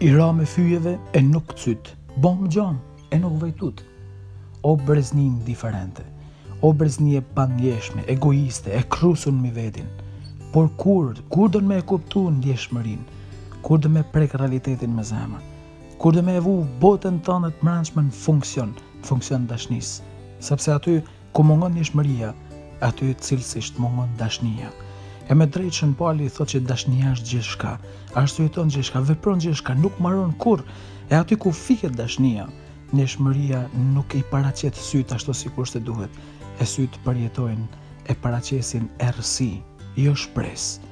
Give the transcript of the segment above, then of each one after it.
I ram fyjeve e nuk cyt, bom gjam e nuk vajtut. O brezni indiferente, o brezni e pandjeshme, egoiste, e krrusun mbi vedin. Por kur, kur don me e kuptu ndjeshmërinë, kur do me prek realitetin me zemër, kur do me e vu botën tande të mrendshme në funksion, në funksion dashnisë, sepse aty Ku mungon ndjeshmëria, aty cilësisht mungon dashnia. E me drejtë Shën Pali thotë që dashnia është gjithçka, arsyeton gjithçka, vepron gjithçka, nuk maron kurrë. E aty ku fiket dashnia, ndjeshmëria nuk i paraqet sytë ashtu sikurse duhet, e sytë përjetojnë e paraqesin errësi, jo shpresë.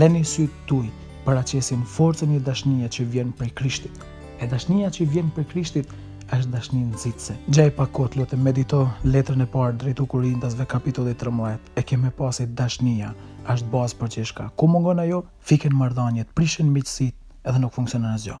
Leni sytë tuj të paraqesin forcën e dashnisë që vjen prej Krishtit. E dashnia që vjen prej Krishtit është dashni nxitëse. Gjej pak kohë, të lutem, medito letrën e parë drejtu Korintasve kapitulli 13. E ke me pa si dashnia është bazë për gjithçka. Ku mungon ajo, fiken marrëdhaniet, prishen miqësitë edhe nuk funksionon asgja.